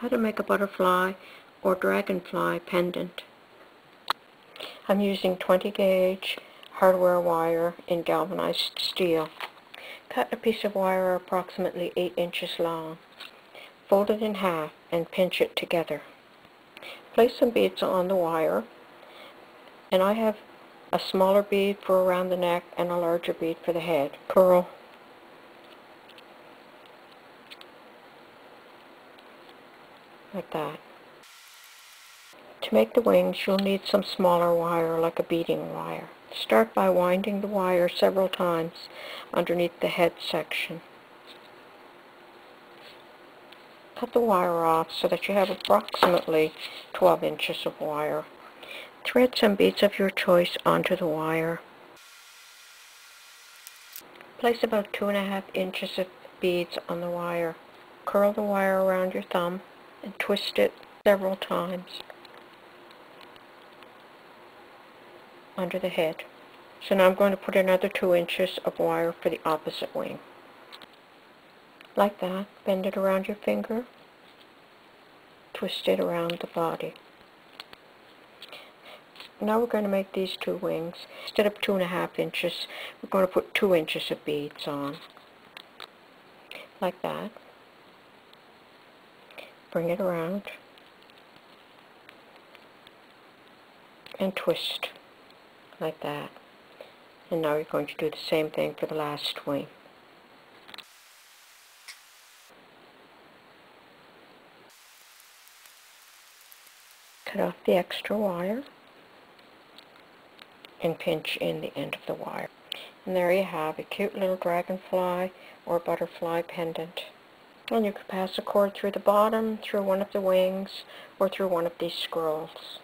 how to make a butterfly or dragonfly pendant. I'm using 20 gauge hardware wire in galvanized steel. Cut a piece of wire approximately 8 inches long. Fold it in half and pinch it together. Place some beads on the wire and I have a smaller bead for around the neck and a larger bead for the head. Curl like that. To make the wings, you'll need some smaller wire, like a beading wire. Start by winding the wire several times underneath the head section. Cut the wire off so that you have approximately 12 inches of wire. Thread some beads of your choice onto the wire. Place about two and a half inches of beads on the wire. Curl the wire around your thumb and twist it several times under the head. So now I'm going to put another two inches of wire for the opposite wing. Like that. Bend it around your finger. Twist it around the body. Now we're going to make these two wings. Instead of two and a half inches, we're going to put two inches of beads on. Like that bring it around and twist like that. And now you're going to do the same thing for the last wing. Cut off the extra wire and pinch in the end of the wire. And there you have a cute little dragonfly or butterfly pendant and you could pass a cord through the bottom, through one of the wings, or through one of these scrolls.